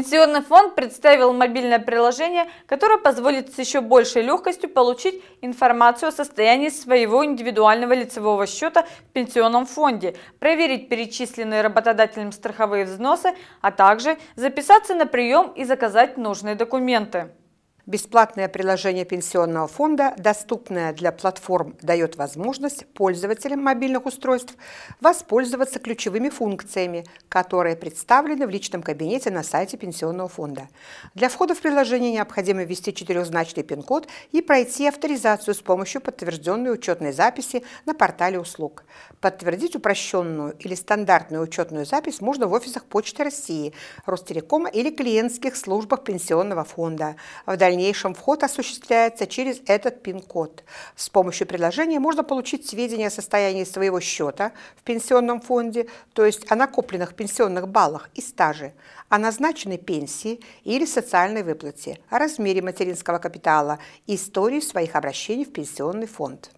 Пенсионный фонд представил мобильное приложение, которое позволит с еще большей легкостью получить информацию о состоянии своего индивидуального лицевого счета в пенсионном фонде, проверить перечисленные работодателем страховые взносы, а также записаться на прием и заказать нужные документы. Бесплатное приложение пенсионного фонда, доступное для платформ, дает возможность пользователям мобильных устройств воспользоваться ключевыми функциями, которые представлены в личном кабинете на сайте пенсионного фонда. Для входа в приложение необходимо ввести четырехзначный пин-код и пройти авторизацию с помощью подтвержденной учетной записи на портале услуг. Подтвердить упрощенную или стандартную учетную запись можно в офисах Почты России, Ростелекома или клиентских службах пенсионного фонда. В дальнейшем дальнейшем вход осуществляется через этот пин-код. С помощью приложения можно получить сведения о состоянии своего счета в пенсионном фонде, то есть о накопленных пенсионных баллах и стаже, о назначенной пенсии или социальной выплате, о размере материнского капитала и истории своих обращений в пенсионный фонд.